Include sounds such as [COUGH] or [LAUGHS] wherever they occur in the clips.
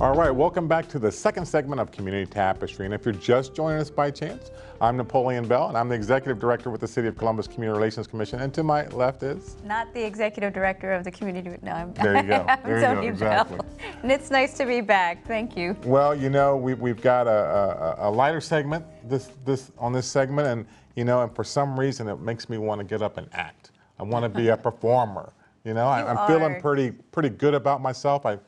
All right, welcome back to the second segment of Community Tapestry. And if you're just joining us by chance, I'm Napoleon Bell, and I'm the Executive Director with the City of Columbus Community Relations Commission. And to my left is? Not the Executive Director of the Community, no. I'm, There you go. [LAUGHS] I'm There you go, Tony exactly. Bell. And it's nice to be back, thank you. Well, you know, we, we've got a, a, a lighter segment this, this, on this segment, and, you know, and for some reason it makes me want to get up and act. I want to be a [LAUGHS] performer. You know, I, You I'm feeling pretty, pretty good about myself. I've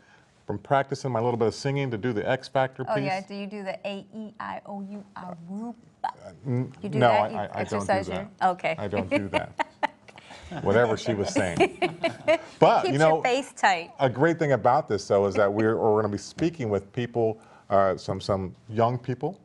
been practicing my little bit of singing to do the X Factor piece. Oh yeah, do you do the A E I O U R whoop? You do no, that? You I, I, I don't do exercise that. Okay. I don't do that. [LAUGHS] Whatever she was saying. But you know, face tight. a great thing about this though is that we're, we're going to be speaking with people, uh, some some young people,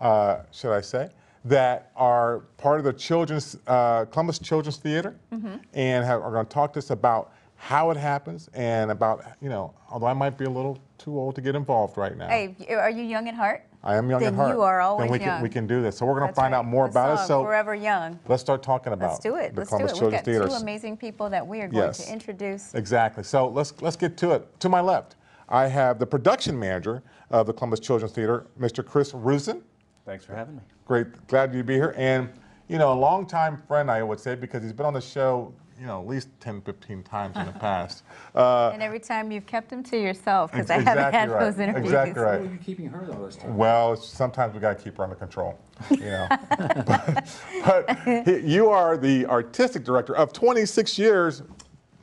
uh, should I say, that are part of the children's uh, Columbus Children's Theater, Mm-hmm. and have, are going to talk to us about how it happens and about you know, although I might be a little too old to get involved right now. Hey, are you young at heart? I am young then at heart. Then you are always Then we can we can do this. So we're going to find right. out more The about it. So Forever Young. let's start talking about Let's do it. the Let's do Columbus it. We've got two amazing people that we are going Yes. to introduce. Exactly. So let's let's get to it. To my left, I have the production manager of the Columbus Children's Theater, Mr. Chris Rusin. Thanks for having me. Great, glad to be here. And you know, a longtime friend, I would say, because he's been on the show, you know, at least 10, 15 times in the [LAUGHS] past. Uh, And every time you've kept them to yourself because Ex- I haven't had right. those interviews. Exactly right. Why are you keeping her all this time? well, sometimes we got to keep her under control, you know. [LAUGHS] [LAUGHS] but but he- you are the artistic director of 26 years,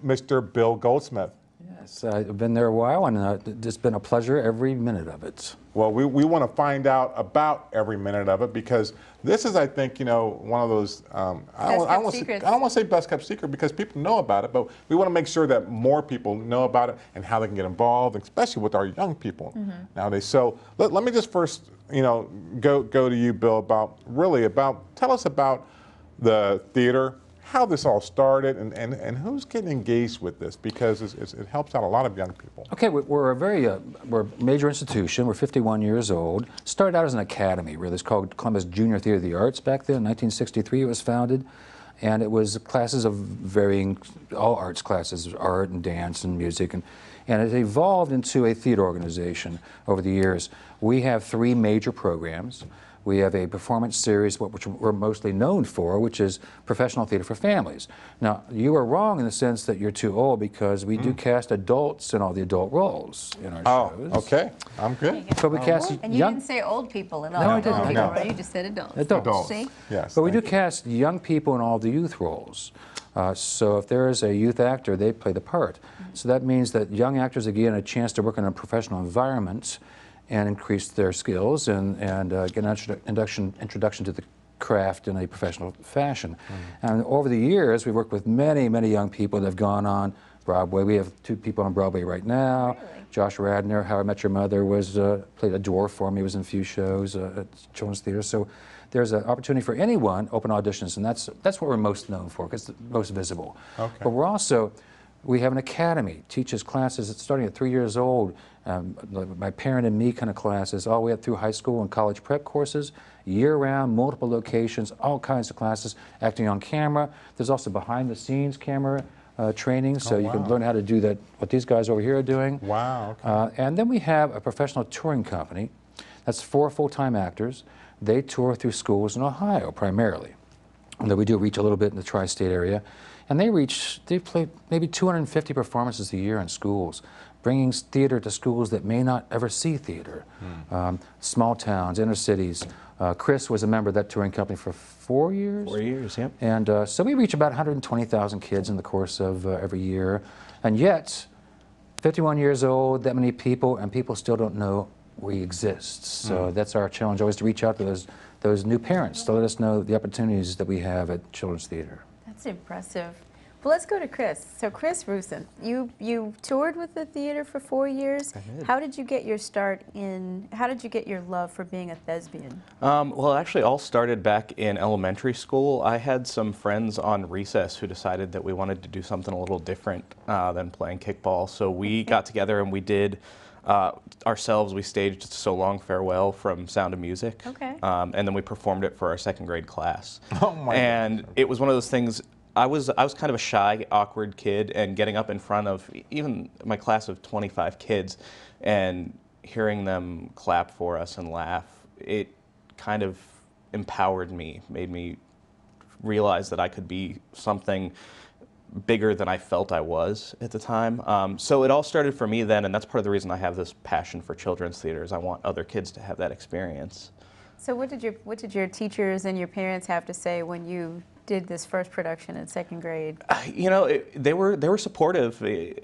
Mr. Bill Goldsmith. Yes, I've been there a while, and uh, it's been a pleasure every minute of it. Well, we, we want to find out about every minute of it because this is, I think, you know, one of those. Um, I, don't, Best I, don't say. I don't want to say best kept secret because people know about it, but we want to make sure that more people know about it and how they can get involved, especially with our young people Mm-hmm. nowadays. So let, let me just first, you know, go go to you, Bill, about really about tell us about the theater, how this all started, and, and, and who's getting engaged with this because it's, it's, it helps out a lot of young people. Okay, we- we're a very uh, we're a major institution. We're 51 years old. Started out as an academy, really. It's called Columbus Junior Theater of the Arts back then. In 1963, it was founded, and it was classes of varying all arts classes, art and dance and music, and and it evolved into a theater organization over the years. We have three major programs. We have a performance series, which we're mostly known for, which is professional theater for families. Now, you are wrong in the sense that you're too old because we do cast adults in all the adult roles in our Oh, shows. okay, I'm good. But we cast And you young, didn't say old people at all. No, I didn't. Okay, No. right? You just said adults. Adults. Adults. See? Yes. but we do you. cast young people in all the youth roles. Uh, so if there is a youth actor, they play the part. So that means that young actors are again a chance to work in a professional environment and increase their skills and, and uh, get an introdu- induction, introduction to the craft in a professional fashion. And over the years, we've worked with many, many young people that have gone on Broadway. We have two people on Broadway right now. Really? Josh Radnor, How I Met Your Mother, was uh, played a dwarf for me. Was in a few shows uh, at Children's Theater. So there's an opportunity for anyone, open auditions, and that's that's what we're most known for, because it's the most visible. Okay. But we're also we have an academy, teaches classes starting at three years old. Um, my parent and me kind of classes, all the way up through high school and college prep courses, year-round, multiple locations, all kinds of classes, acting on camera. There's also behind-the-scenes camera uh, training, so you can learn how to do that. What these guys over here are doing. Wow, okay. Uh, and then we have a professional touring company. That's four full-time actors. They tour through schools in Ohio primarily. Although we do reach a little bit in the tri-state area. And they reach, they play maybe 250 performances a year in schools, bringing theater to schools that may not ever see theater. Um, small towns, inner cities. Uh, Chris was a member of that touring company for four years. Four years, yep. And uh, so we reach about 120,000 kids in the course of uh, every year. And yet, 51 years old, that many people, and people still don't know we exist. So that's our challenge, always to reach out to those, those new parents to let us know the opportunities that we have at Children's Theater. That's impressive. Well, let's go to Chris. So, Chris Rusin, you you toured with the theater for four years. did. How did you get your start in? How did you get your love for being a thespian? Um, well, actually all started back in elementary school. I had some friends on recess who decided that we wanted to do something a little different uh, than playing kickball. So we got together and we did uh, ourselves. We staged "So Long Farewell" from Sound of Music. Okay. Um, and then we performed it for our second grade class. [LAUGHS] Oh, my And it was one of those things. I was I was kind of a shy, awkward kid, and getting up in front of even my class of 25 kids, and hearing them clap for us and laugh, it kind of empowered me, made me realize that I could be something bigger than I felt I was at the time. Um, so it all started for me then, and that's part of the reason I have this passion for children's theaters. I want other kids to have that experience. So what did your what did your teachers and your parents have to say when you did this first production in second grade? You know, it, they were they were supportive.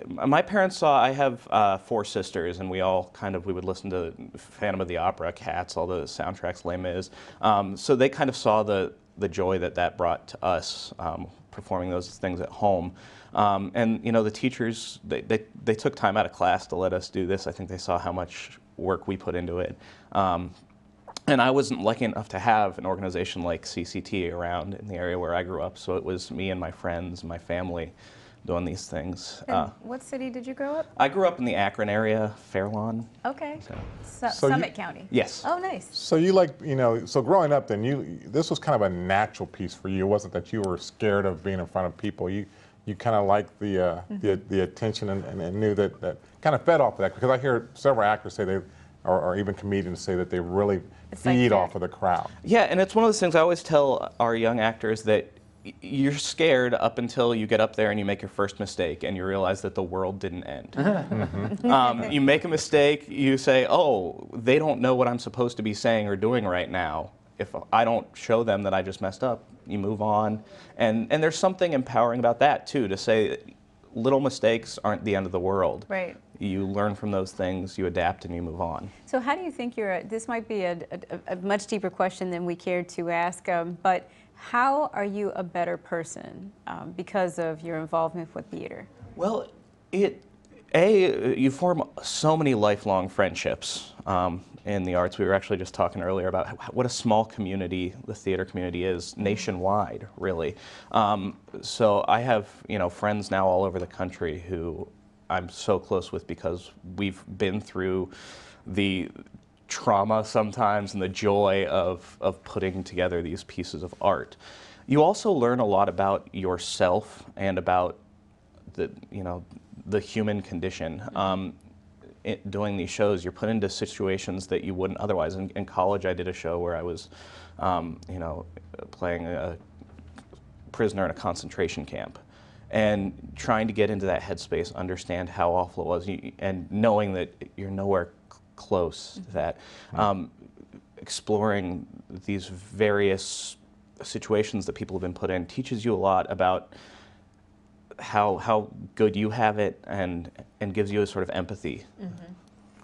My parents saw I have uh, four sisters, and we all kind of we would listen to Phantom of the Opera, Cats, all the soundtracks, Les Mis. Um, so they kind of saw the the joy that that brought to us um, performing those things at home. Um, and you know, the teachers they, they they took time out of class to let us do this. I think they saw how much work we put into it. Um, and I wasn't lucky enough to have an organization like CCT around in the area where I grew up. So it was me and my friends, my family, doing these things. And Uh, what city did you grow up? I grew up in the Akron area, Fairlawn. Okay. So- Su- So you- Summit County. Yes. Oh, nice. So you like, you know, so growing up then you, this was kind of a natural piece for you. It wasn't that you were scared of being in front of people. You, you kind of liked the, uh, the, the attention and, and, and knew that, that kind of fed off of that. Because I hear several actors say they, or, or even comedians say that they really It's feed that. off of the crowd. Yeah, and it's one of those things I always tell our young actors that y- you're scared up until you get up there and you make your first mistake and you realize that the world didn't end. [LAUGHS] um, you make a mistake, you say, oh, they don't know what I'm supposed to be saying or doing right now. If I don't show them that I just messed up, you move on. And, and there's something empowering about that, too, to say little mistakes aren't the end of the world. Right. You learn from those things, you adapt, and you move on. So how do you think you're, a- this might be a, a, a much deeper question than we cared to ask, um, but how are you a better person um, because of your involvement with theater? Well, it a you form so many lifelong friendships um, in the arts. We were actually just talking earlier about what a small community the theater community is nationwide, really. Um, so I have you know friends now all over the country who I'm so close with because we've been through the trauma sometimes and the joy of, of putting together these pieces of art. You also learn a lot about yourself and about the you know the human condition. Um, it, doing these shows, you're put into situations that you wouldn't otherwise. In, in college, I did a show where I was, um, you know, playing a prisoner in a concentration camp, and trying to get into that headspace, understand how awful it was, and knowing that you're nowhere c- close to that. Um, exploring these various situations that people have been put in teaches you a lot about how how good you have it and and gives you a sort of empathy.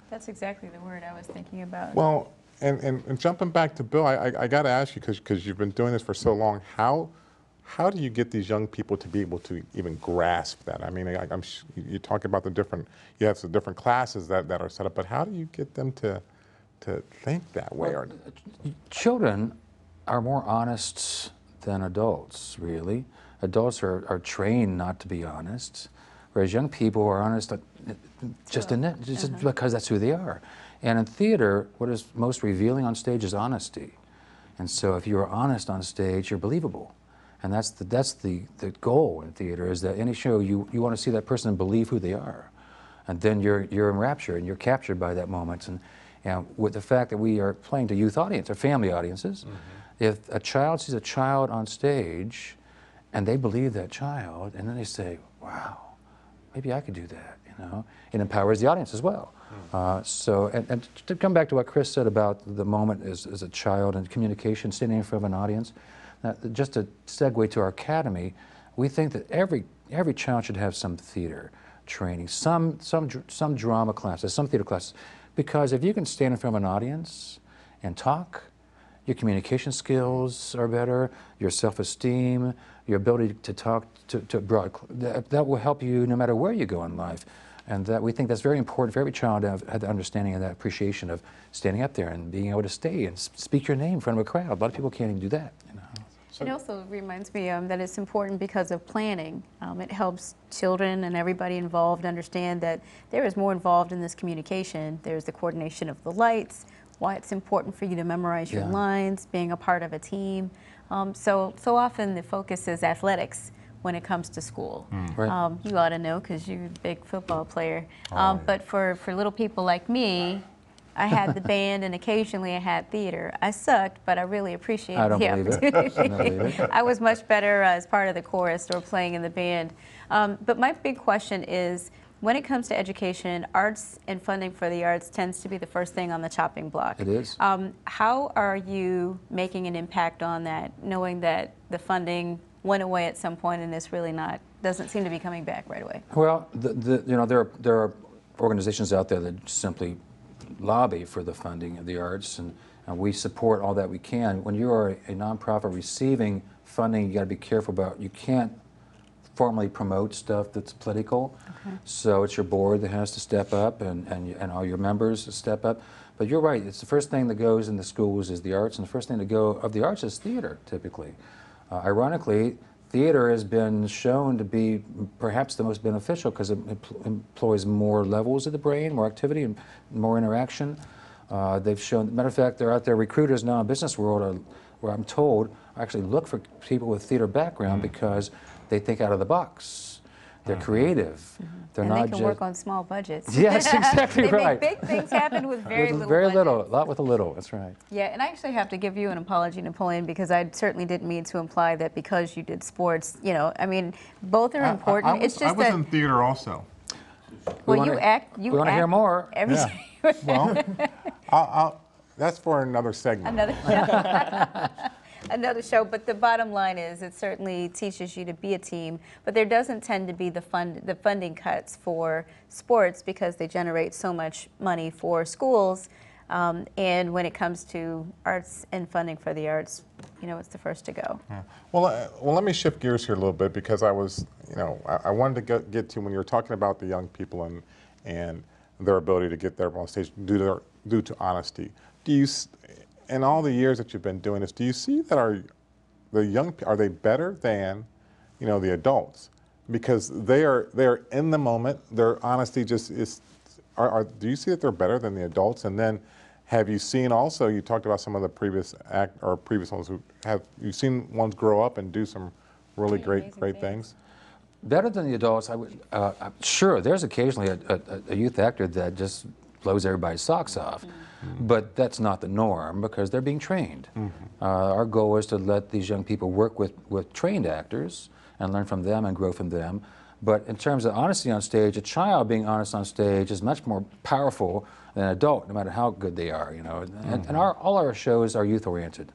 That's exactly the word I was thinking about. Well, and, and, and jumping back to Bill, I, I, I got to ask you because you've been doing this for so long. How how do you get these young people to be able to even grasp that? I mean, I, I'm sh- you talk about the different you have some different classes that, that are set up, but how do you get them to to think that way? Or, Children are more honest than adults, really. Adults are, are trained not to be honest, whereas young people are honest uh, just in it, just because that's who they are. And in theater, what is most revealing on stage is honesty. And so if you're honest on stage, you're believable. And that's the, that's the, the goal in theater is that any show, you, you want to see that person believe who they are. And then you're, you're enraptured and you're captured by that moment. And, and with the fact that we are playing to youth audience or family audiences, if a child sees a child on stage and they believe that child, and then they say, wow, maybe I could do that, you know, it empowers the audience as well. Uh, so, and, and to come back to what Chris said about the moment as, as a child and communication, standing in front of an audience, now, just to segue to our academy, we think that every, every child should have some theater training, some, some, some drama classes, some theater classes, because if you can stand in front of an audience and talk, your communication skills are better, your self-esteem, your ability to talk to, to broad, that, that will help you no matter where you go in life. And that we think that's very important for every child to have, have the understanding and that appreciation of standing up there and being able to stay and speak your name in front of a crowd. A lot of people can't even do that. You know? It also reminds me um, that it's important because of planning. Um, it helps children and everybody involved understand that there is more involved in this communication. There's the coordination of the lights, why it's important for you to memorize your Yeah. lines, being a part of a team. Um, so, so often the focus is athletics, when it comes to school. Right. Um, you ought to know because you're a big football player. Oh, Um, yeah. But for, for little people like me, I had the band and occasionally I had theater. I sucked, but I really appreciated I don't the believe it. opportunity. I don't believe it. [LAUGHS] I was much better uh, as part of the chorus or playing in the band. Um, but my big question is when it comes to education, arts and funding for the arts tends to be the first thing on the chopping block. It is. Um, how are you making an impact on that, knowing that the funding went away at some point and it's really not, doesn't seem to be coming back right away? Well, the, the, you know, there are, there are organizations out there that simply lobby for the funding of the arts, and, and we support all that we can. When you are a nonprofit receiving funding, you got to be careful about. You can't formally promote stuff that's political. So it's your board that has to step up, and, and, and all your members step up. But you're right. It's the first thing that goes in the schools is the arts, and the first thing to go of the arts is theater, typically. Uh, ironically, theater has been shown to be perhaps the most beneficial because it empl- employs more levels of the brain, more activity, and more interaction. Uh, they've shown, matter of fact, they're out there, recruiters now in business world are, where I'm told, actually look for people with theater background because they think out of the box. They're mm-hmm. creative. Mm-hmm. They're and not they can just. work on small budgets. [LAUGHS] Yes, [LAUGHS] exactly they right. make big things happen with very with little very budget. little, a lot with a little. That's right. Yeah, and I actually have to give you an apology, Napoleon, because I certainly didn't mean to imply that because you did sports, you know, I mean, both are important. I, I was, it's just I was that in theater also. well, wanna- you act, you wanna hear more. Every Yeah. [LAUGHS] Well, I'll, I'll, that's for another segment. another another show. But the bottom line is, it certainly teaches you to be a team. But there doesn't tend to be the fund the funding cuts for sports because they generate so much money for schools. Um, and when it comes to arts and funding for the arts, you know, it's the first to go. Well, uh, well, let me shift gears here a little bit because I was, you know, I, I wanted to get, get to when you were talking about the young people and and their ability to get there on stage due to their, due to honesty. Do you, in all the years that you've been doing this, do you see that our the young are they better than, you know, the adults? Because they are they are in the moment. Their honesty just is. Are, are, do you see that they're better than the adults? And then, have you seen also? You talked about some of the previous act or previous ones who have you seen ones grow up and do some really Yeah, great great things. things? Better than the adults, I would. Uh, sure, there's occasionally a, a, a youth actor that just blows everybody's socks off, mm-hmm. but that's not the norm because they're being trained. Mm-hmm. Uh, our goal is to let these young people work with, with trained actors and learn from them and grow from them. But in terms of honesty on stage, a child being honest on stage is much more powerful than an adult, no matter how good they are. You know, and, and mm-hmm. our, all our shows are youth oriented.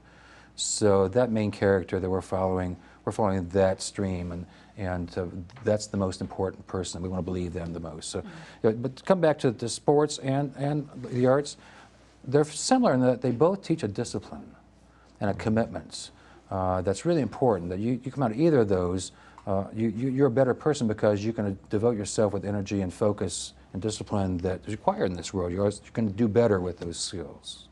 So that main character that we're following, we're following that stream, and and uh, that's the most important person. We want to believe them the most. So, you know, but to come back to the sports and and the arts, they're similar in that they both teach a discipline and a commitment. Uh, that's really important. That you, you come out of either of those, uh, you, you you're a better person because you can devote yourself with energy and focus and discipline that is required in this world. You're, always- you can do better with those skills.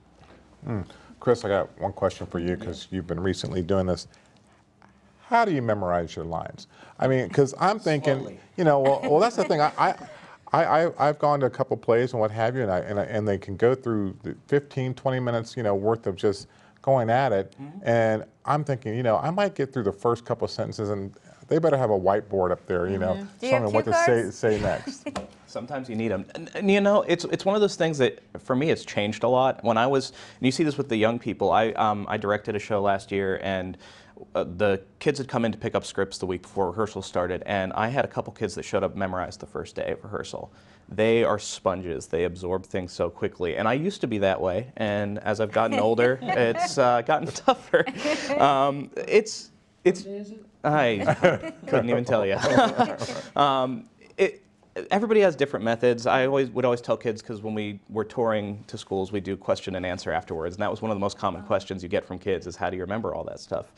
Chris, I got one question for you because you've been recently doing this. How do you memorize your lines? I mean, because I'm thinking, Slowly. you know, well, well, that's the thing. I, I, [LAUGHS] I, I- I've gone to a couple plays and what have you, and, I, and, I, and they can go through 15, 20 minutes, you know, worth of just going at it. And I'm thinking, you know, I might get through the first couple sentences, and they better have a whiteboard up there, you know, Do you showing me what cue to say, say next. [LAUGHS] Sometimes you need them. And, and, you know, it's, it's one of those things that, for me, it's changed a lot. When I was, and you see this with the young people, I, um, I directed a show last year, and uh, the kids had come in to pick up scripts the week before rehearsal started, and I had a couple kids that showed up memorized the first day of rehearsal. They are sponges. They absorb things so quickly. And I used to be that way, and as I've gotten [LAUGHS] older, it's uh, gotten [LAUGHS] tougher. Um, it's, it's, I [LAUGHS] couldn't even tell you. um, it, everybody has different methods. I always would always tell kids because when we were touring to schools, we do question and answer afterwards, and that was one of the most common questions you get from kids: is how do you remember all that stuff?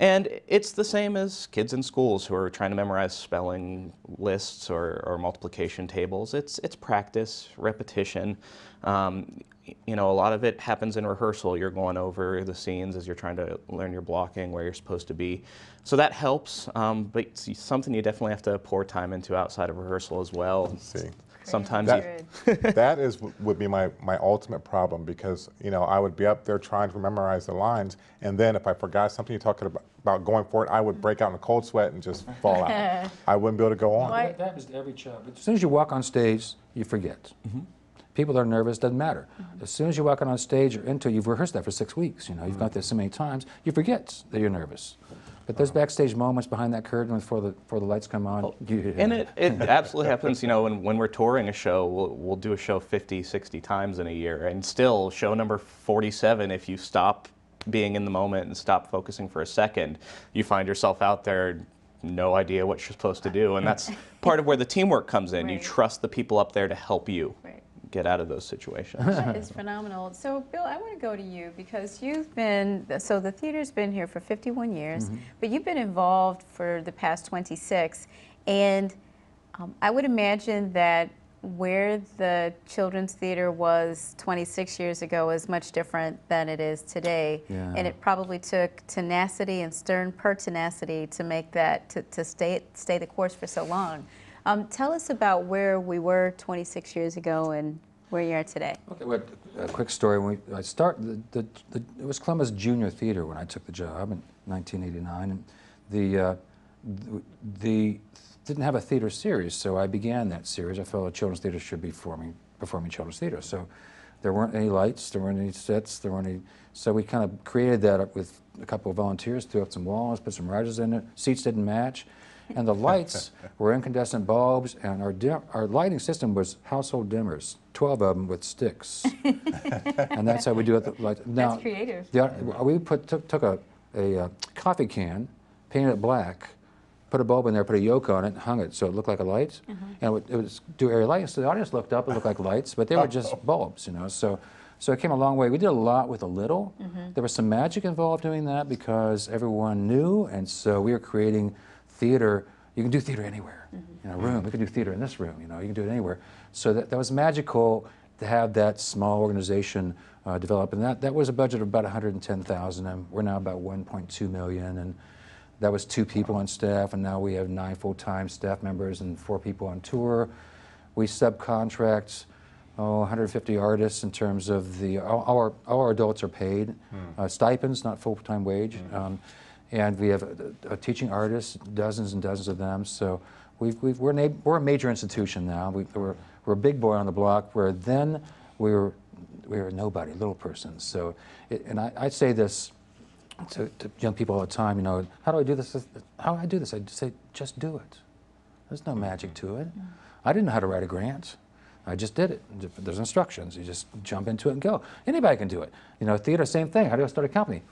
And it's the same as kids in schools who are trying to memorize spelling lists or, or multiplication tables. It's it's practice, repetition. Um, you know, a lot of it happens in rehearsal. You're going over the scenes as you're trying to learn your blocking, where you're supposed to be. So that helps, um, but it's something you definitely have to pour time into outside of rehearsal as well. See. Sometimes That- you, [LAUGHS] that is would be my, my ultimate problem because you know I would be up there trying to memorize the lines and then if I forgot something you talked about about going for it, I would break out in a cold sweat and just [LAUGHS] fall out. I wouldn't be able to go on. Why- That that happens to every child. As soon as you walk on stage, you forget. Mm-hmm. People that are nervous doesn't matter. Mm-hmm. As soon as you walk out on stage or into, you've rehearsed that for six weeks. You know, you've got this so many times, you forget that you're nervous. But those backstage moments behind that curtain before the before the lights come on, you, And it, it [LAUGHS] absolutely happens, you know, when, when we're touring a show, we'll, we'll do a show 50, 60 times in a year. And still, show number 47, if you stop being in the moment and stop focusing for a second, you find yourself out there, no idea what you're supposed to do. And that's [LAUGHS] part of where the teamwork comes in. You trust the people up there to help you Right. get out of those situations. That is phenomenal. So, Bill, I want to go to you because you've been, so the theater's been here for 51 years, but you've been involved for the past 26. And um, I would imagine that where the Children's Theater was 26 years ago is much different than it is today. Yeah. And it probably took tenacity and stern pertinacity to make that, to, to stay, stay the course for so long. Um, tell us about where we were 26 years ago and where you are today. Okay, well, a quick story. When we, I start, the, the, the, it was Columbus Junior Theater when I took the job in 1989, and the, uh, the, the didn't have a theater series, so I began that series. I felt a children's theater should be performing, performing children's theater. So there weren't any lights, there weren't any sets, there weren't any. So we kind of created that up with a couple of volunteers, threw up some walls, put some writers in it. Seats didn't match. And the lights [LAUGHS] were incandescent bulbs, and our, dim, our lighting system was household dimmers, 12 of them with sticks. [LAUGHS] and that's how we do it. The light. Now, creative. The, we put, took, took a, a uh, coffee can, painted it black, put a bulb in there, put a yoke on it, and hung it so it looked like a light. Uh-huh. And it would, it would do area lighting. So the audience looked up, it looked like lights, but they were just oh. bulbs, you know. So, so it came a long way. We did a lot with a little. Mm-hmm. There was some magic involved doing that because everyone knew, and so we were creating theater. You can do theater anywhere mm-hmm. in a room. We can do theater in this room. You know, you can do it anywhere. So that, that was magical to have that small organization uh, develop, and that, that was a budget of about 110,000, and we're now about 1.2 million, and that was two people on staff, and now we have nine full-time staff members and four people on tour. We subcontract oh, 150 artists in terms of the all our all our adults are paid uh, stipends, not full-time wage, um, and we have uh, teaching artists, dozens and dozens of them. So we've, we've, we're, na- we're a major institution now. We, we're, we're a big boy on the block. Where then we were we were nobody, little persons. So, it, and I, I say this to, to young people all the time. You know, how do I do this? How do I do this? I say, just do it. There's no magic to it. Mm-hmm. I didn't know how to write a grant. I just did it. There's instructions. You just jump into it and go. Anybody can do it. You know, theater, same thing. How do I start a company?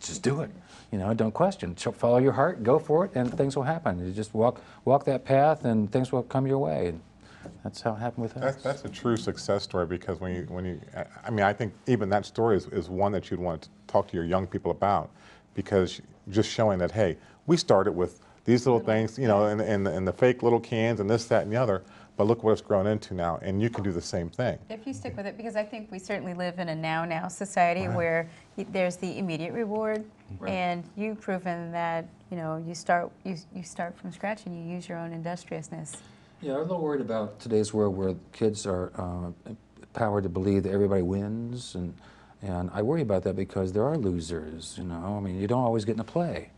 Just do it. You know, don't question. Follow your heart, go for it, and things will happen. You just walk walk that path, and things will come your way. And that's how it happened with us. That's, that's a true success story because when you, when you, I- I mean, I think even that story is, is one that you'd want to talk to your young people about because just showing that, hey, we started with these little things, you know, and, and, and the fake little cans and this, that, and the other, but look what it's grown into now, and you can do the same thing. If you stick with it, because I think we certainly live in a now now society where there's the immediate reward, Right. and you've proven that you know you start you, you start from scratch and you use your own industriousness. Yeah, I'm a little worried about today's world where kids are uh, empowered to believe that everybody wins, and and I worry about that because there are losers. You know, I mean, you don't always get in a play.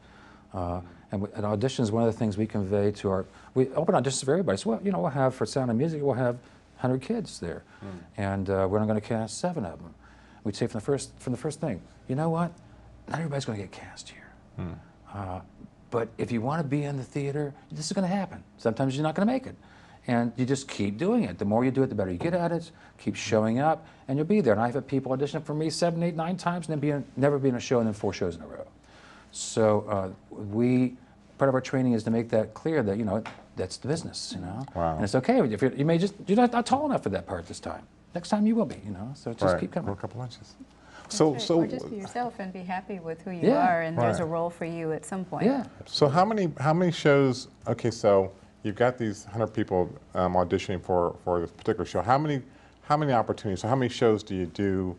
Uh, and w- at auditions, one of the things we convey to our we open auditions for everybody. So, well, you know, we'll have for Sound of Music, we'll have 100 kids there, and uh, we're not going to cast seven of them. We'd say from the first from the first thing, you know what? Not everybody's going to get cast here. Uh, but if you want to be in the theater, this is going to happen. Sometimes you're not going to make it. And you just keep doing it. The more you do it, the better you get at it. Keep showing up, and you'll be there. And I've had people audition for me seven, eight, nine times, and then be in, never be in a show, and then four shows in a row. So uh, we, part of our training is to make that clear that you know that's the business, you know. Wow. And it's okay if you're, you may just you're not, not tall enough for that part this time. Next time you will be, you know. So just Right, keep coming. Grow a couple inches. So, right. so, or just be yourself and be happy with who you Yeah. are, and there's a role for you at some point. Yeah. so how many, how many shows, okay, so you've got these 100 people um, auditioning for, for this particular show. How many, how many opportunities, so how many shows do you do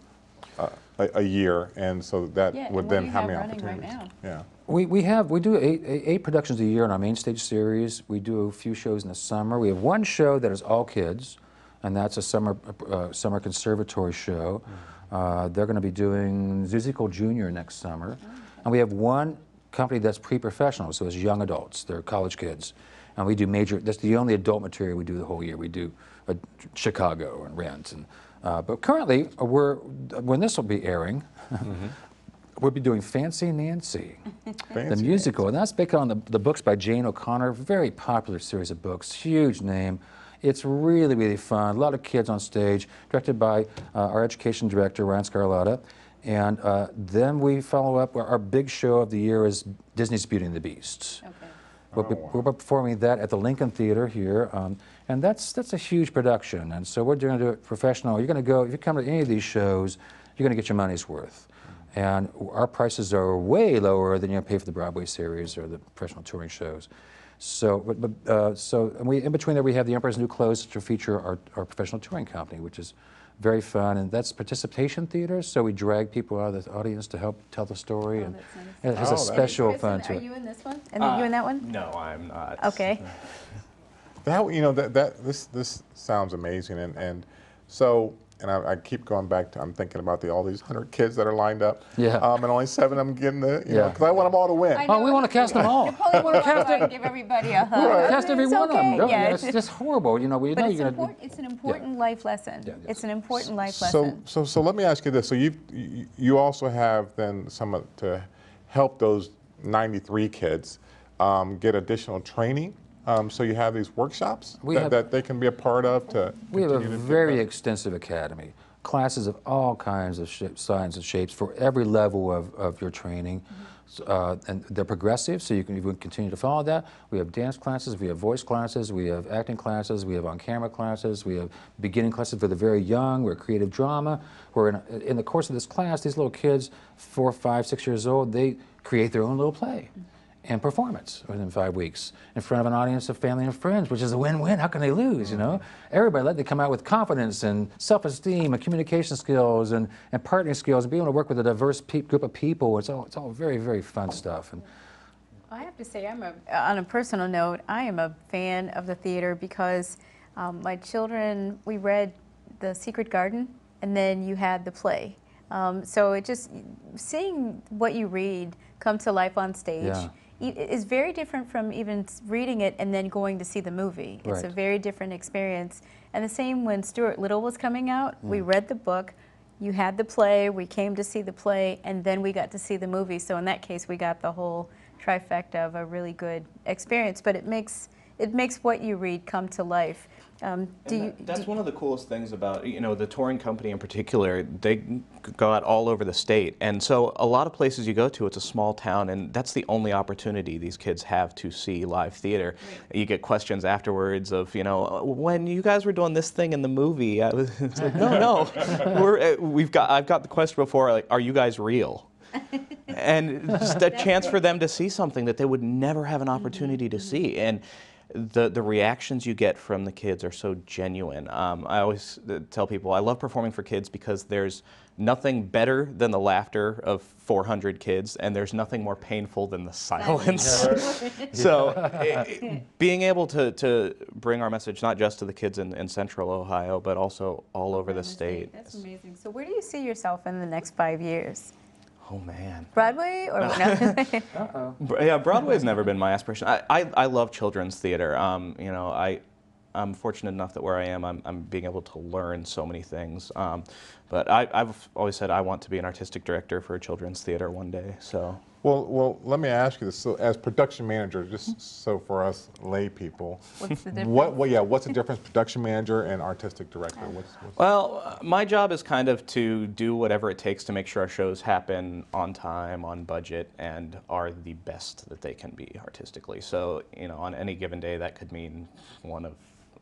uh, a, a year? And so that Yeah, would then, how have many running right opportunities? now? Yeah. We, we have we do eight, eight eight productions a year in our main stage series. We do a few shows in the summer. We have one show that is all kids, and that's a summer uh, summer conservatory show. Uh, they're going to be doing Seussical Junior next summer, and we have one company that's pre-professional, so it's young adults, they're college kids. And we do major, that's the only adult material we do the whole year. We do uh, Chicago and Rent. And, uh, but currently, uh, we're, when this will be airing, [LAUGHS] we'll be doing Fancy Nancy, [LAUGHS] the Fancy musical. And that's based on the, the books by Jane O'Connor, very popular series of books, huge name. It's really, really fun. A lot of kids on stage, directed by uh, our education director, Ryan Scarlotta. And uh, then we follow up, our, our big show of the year is Disney's Beauty and the Beast. Okay. We're, be- we're performing that at the Lincoln Theater here, um, and that's that's a huge production. And so we're doing it professional. You're going to go if you come to any of these shows, you're going to get your money's worth. And our prices are way lower than you pay for the Broadway series or the professional touring shows. So, but, uh, so and we in between there we have the Emperor's New Clothes to feature our, our professional touring company, which is very fun, and that's participation theater. So we drag people out of the audience to help tell the story, Oh, and nice. and it has Oh, a special Kristen, fun to Are you in this one? Uh, and then you in that one? No, I'm not. Okay. [LAUGHS] That you know that that this this sounds amazing, and and so and I, I keep going back to I'm thinking about the all these hundred kids that are lined up. Yeah. Um, and only seven of them getting the you know Yeah. because I want them all to win. Oh, we want to cast them all. Napoleon wanted to give everybody a hug. Cast every It's one of them. yeah. It's just horrible. You know, we But know it's, you're going important, it's an important life lesson. Yeah, yes. It's an important life So, lesson. so, so so let me ask you this. So you you also have then some to help those 93 kids um, get additional training. Um, so you have these workshops We that, have- that they can be a part of to. We have a very extensive academy, classes of all kinds of shapes, sizes, and shapes for every level of, of your training. Uh, and they're progressive, so you can, can continue to follow that. We have dance classes, we have voice classes, we have acting classes, we have on-camera classes, we have beginning classes for the very young, we're creative drama. Where in, in the course of this class, these little kids, four, five, six years old, they create their own little play and performance within five weeks in front of an audience of family and friends, which is a win-win. How can they lose? You know, everybody let they come out with confidence and self-esteem and communication skills and, and partnering skills and being able to work with a diverse pe- group of people. It's all it's all very very fun stuff. And I have to say, I'm a, on a personal note, I am a fan of the theater because um, my children, we read The Secret Garden, and then you had the play. Um, so it just, seeing what you read come to life on stage Yeah. Is very different from even reading it and then going to see the movie. It's a very different experience. And the same when Stuart Little was coming out, we Mm. read the book, you had the play, we came to see the play, and then we got to see the movie. So in that case, we got the whole trifecta of a really good experience. But it makes it makes what you read come to life. Um, do you? that- that's one of the coolest things about you know the touring company in particular. They go out all over the state, and so a lot of places you go to, it's a small town, and that's the only opportunity these kids have to see live theater. You get questions afterwards of you know when you guys were doing this thing in the movie. I was [LAUGHS] it's like no no, [LAUGHS] we're uh, we've got I've got the question before like are you guys real? [LAUGHS] and just a chance for them to see something that they would never have an opportunity to see. And the the reactions you get from the kids are so genuine. Um, I always uh, tell people I love performing for kids because there's nothing better than the laughter of 400 kids, and there's nothing more painful than the silence. [LAUGHS] [LAUGHS] so, i- i- being able to, to bring our message not just to the kids in, in Central Ohio, but also all over the state. That's amazing. So where do you see yourself in the next five years? Oh man. Broadway or no? [LAUGHS] [LAUGHS] Br- Yeah, Broadway's never been my aspiration. I, I, I love children's theater. Um, you know, I, I'm fortunate enough that where I am, I'm, I'm being able to learn so many things. Um, but I, I've always said I want to be an artistic director for a children's theater one day. So Well, well, let me ask you this. So, as production manager, just so for us lay people, What's the what, what, yeah, what's the difference, production manager and artistic director? What's, what's, Well, uh, my job is kind of to do whatever it takes to make sure our shows happen on time, on budget, and are the best that they can be artistically. So, you know, on any given day, that could mean one of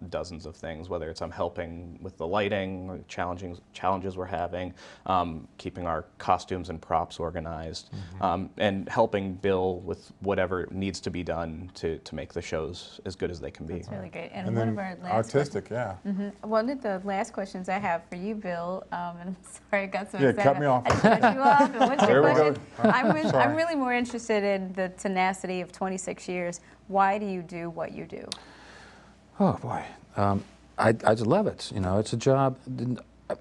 dozens of things, whether it's I'm helping with the lighting, or challenging challenges we're having, um, keeping our costumes and props organized, um, and helping Bill with whatever needs to be done to, to make the shows as good as they can be. That's really great. And, and one of our last artistic, yeah. questions- one of the last questions I have for you, Bill, um, and I'm [LAUGHS] sorry I got so Yeah, excited. cut me off. I cut you off. And what's [LAUGHS] There your we go. question? I'm, re- Sorry. I'm really more interested in the tenacity of 26 years. Why do you do what you do? Oh boy, um, I, I just love it. You know, it's a job.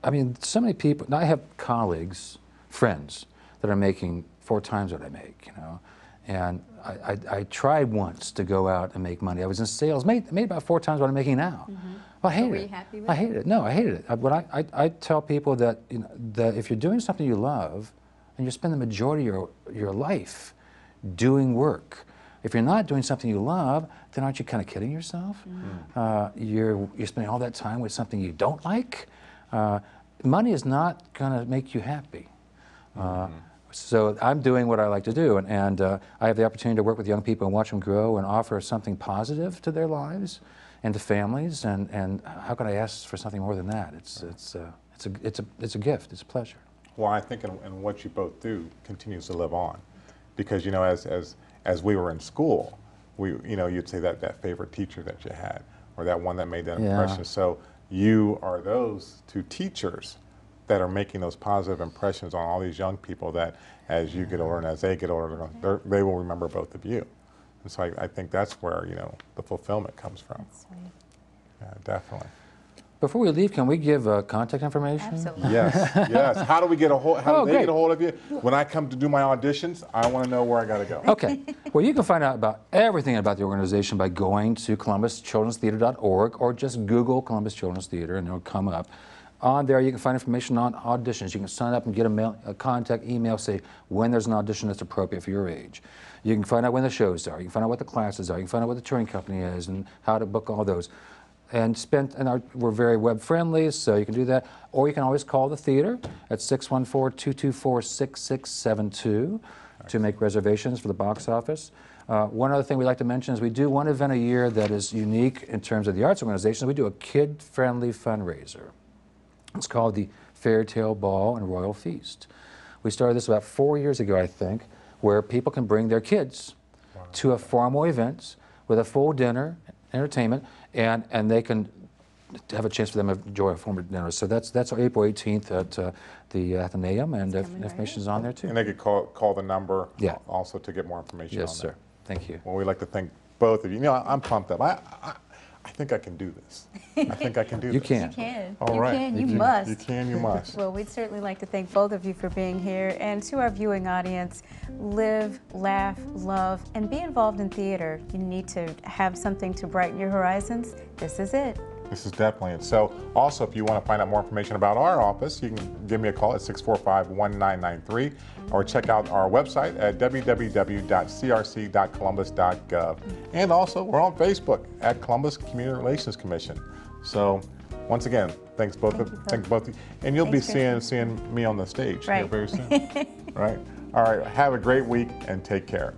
I mean, so many people. Now I have colleagues, friends that are making four times what I make. You know, And I, I, I tried once to go out and make money. I was in sales, made, made about four times what I'm making now. Well, I hated it. you happy with I hated it. No, I hated it. I, but I, I, I tell people that, you know, that if you're doing something you love and you spend the majority of your, your life doing work, if you're not doing something you love, then aren't you kind of kidding yourself? Uh, you're, you're spending all that time with something you don't like. Uh, money is not going to make you happy. Uh, so I'm doing what I like to do, and, and uh, I have the opportunity to work with young people and watch them grow and offer something positive to their lives and to families. And, and how could I ask for something more than that? It's, it's, uh, it's, a, it's, a, it's a gift. It's a pleasure. Well, I think in, in what you both do continues to live on, because you know, as as as we were in school, we you know you'd say that that favorite teacher that you had, or that one that made that Yeah. impression. So you are those two teachers that are making those positive impressions on all these young people. That as you get older and as they get older, they're gonna- they're, they will remember both of you. And so I, I think that's where you know the fulfillment comes from. Sweet. Yeah, definitely. Before we leave, can we give uh, contact information? Absolutely. Yes, [LAUGHS] yes. How do we get a hold? How Oh, do they great. get a hold of you? When I come to do my auditions, I want to know where I got to go. Okay. Well, you can find out about everything about the organization by going to columbuschildrenstheater.org or just Google Columbus Children's Theater and it'll come up. On there, you can find information on auditions. You can sign up and get a, mail, a contact email, say when there's an audition that's appropriate for your age. You can find out when the shows are. You can find out what the classes are. You can find out what the touring company is and how to book all those. And spent, and our, we're very web friendly, so you can do that. Or you can always call the theater at 614-224-6672 to make reservations for the box office. Uh, one other thing we'd like to mention is we do one event a year that is unique in terms of the arts organization. We do a kid-friendly fundraiser. It's called the Fairytale Ball and Royal Feast. We started this about four years ago, I think, where people can bring their kids to a formal event with a full dinner, entertainment, and, and they can have a chance for them to enjoy a formal dinner. So that's, that's April 18th at uh, the Athenaeum, and if, information is on there too. And they could call, call the number Yeah. also to get more information Yes, on sir. that. Thank you. Well, we'd like to thank both of you. You know, I'm pumped up. I, I, I think I can do this. I think I can do [LAUGHS] You this. can. You can. All you right. can. You, You must. You can, you must. [LAUGHS] Well, we'd certainly like to thank both of you for being here. And to our viewing audience, live, laugh, love, and be involved in theater. You need to have something to brighten your horizons. This is it. This is definitely it. So, also, if you want to find out more information about our office, you can give me a call at 645 1993 or check out our website at www.crc.columbus.gov. And also, we're on Facebook at Columbus Community Relations Commission. So, once again, thanks both Thank of you, thank both of you. And you'll Thanks, be seeing seeing me on the stage Right. very soon. [LAUGHS] right? All right. Have a great week and take care.